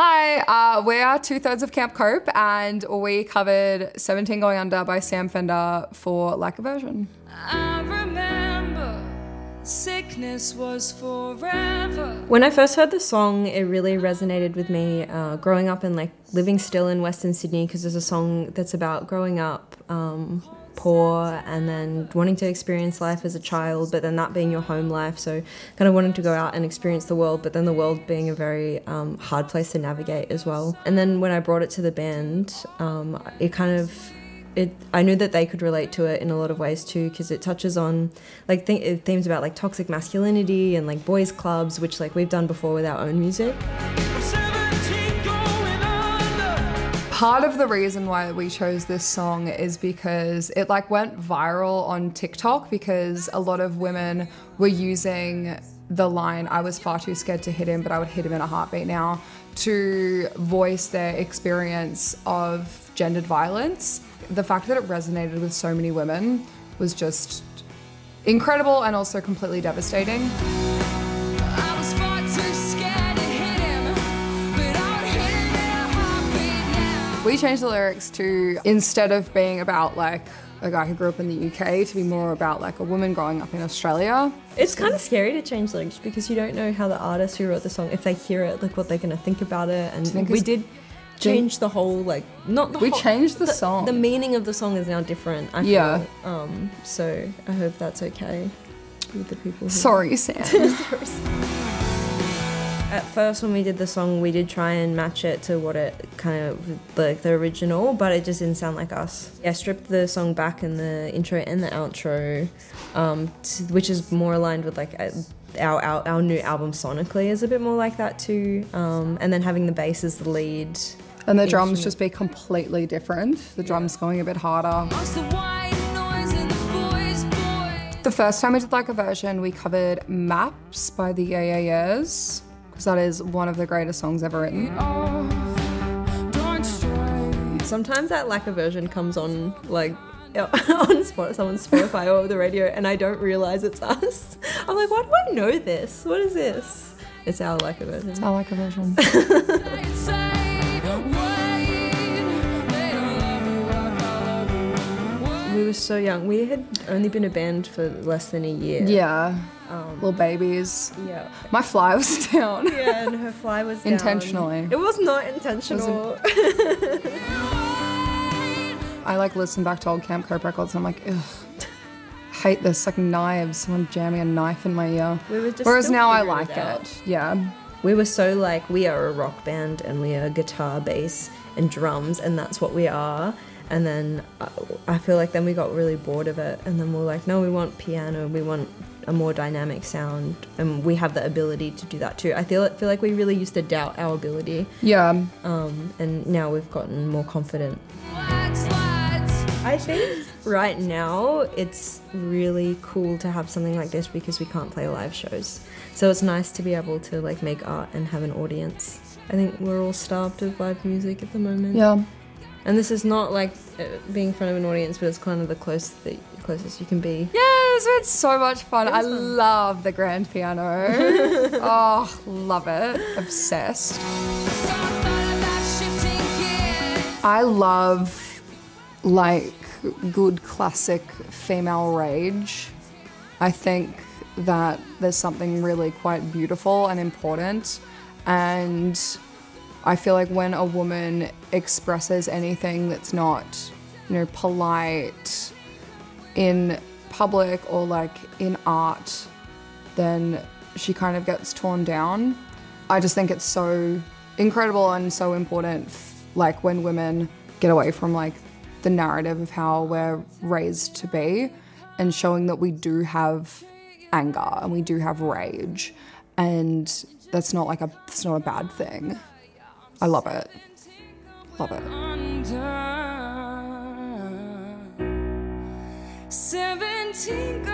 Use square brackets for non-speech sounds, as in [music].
Hi, uh, we are two thirds of Camp Cope, and we covered 17 Going Under by Sam Fender for Like a Version. I remember sickness was forever. When I first heard the song, it really resonated with me. Uh, growing up and like living still in Western Sydney, because there's a song that's about growing up um, poor and then wanting to experience life as a child, but then that being your home life. So kind of wanting to go out and experience the world, but then the world being a very um, hard place to navigate as well. And then when I brought it to the band, um, it kind of it, I knew that they could relate to it in a lot of ways too, because it touches on like th- themes about like toxic masculinity and like boys clubs, which like we've done before with our own music. Part of the reason why we chose this song is because it like went viral on TikTok because a lot of women were using the line I was far too scared to hit him, but I would hit him in a heartbeat now to voice their experience of gendered violence. The fact that it resonated with so many women was just incredible and also completely devastating. We changed the lyrics to instead of being about like a guy who grew up in the UK to be more about like a woman growing up in Australia. It's kind of scary to change lyrics because you don't know how the artist who wrote the song, if they hear it, like what they're gonna think about it. And we did change the whole like not the we whole, changed the, the, song. The meaning of the song is now different. I yeah. Feel. Um. So I hope that's okay with the people. Sorry, Sam. [laughs] At first, when we did the song, we did try and match it to what it kind of like the original, but it just didn't sound like us. Yeah, stripped the song back in the intro and the outro, um, to, which is more aligned with like our, our, our new album sonically is a bit more like that too. Um, and then having the bass as the lead. And the drums just be completely different. The drums going a bit harder. The first time we did like a version, we covered Maps by the Yeah Yeah Yeahs because that is one of the greatest songs ever written. Sometimes that lack of version comes on like [laughs] on someone's Spotify or the radio, and I don't realize it's us. I'm like, why do I know this? What is this? It's our lack of version. It's our like a version. [laughs] we were so young. We had only been a band for less than a year. Yeah. Um, Little babies. Yeah. My fly was [laughs] down. Yeah, and her fly was down. Intentionally. It was not intentional. I like listen back to old Camp Cope records and I'm like, ugh. Hate this, like knives, someone jamming a knife in my ear. We Whereas now I like it, it. Yeah. We were so like, we are a rock band and we are guitar, bass, and drums, and that's what we are. And then I feel like then we got really bored of it, and then we're like, no, we want piano, we want a more dynamic sound, and we have the ability to do that too. I feel feel like we really used to doubt our ability. Yeah. Um, and now we've gotten more confident. I think right now it's really cool to have something like this because we can't play live shows. So it's nice to be able to like make art and have an audience. I think we're all starved of live music at the moment. Yeah. And this is not like uh, being in front of an audience, but it's kind of the closest that closest you can be. Yes, it's so much fun. I fun. love the grand piano. [laughs] oh, love it. Obsessed. I love like good classic female rage. I think that there's something really quite beautiful and important and I feel like when a woman expresses anything that's not, you know, polite in public or like in art, then she kind of gets torn down. I just think it's so incredible and so important, like when women get away from like the narrative of how we're raised to be and showing that we do have anger and we do have rage and that's not like a it's not a bad thing. I love it. Love it. Seventeen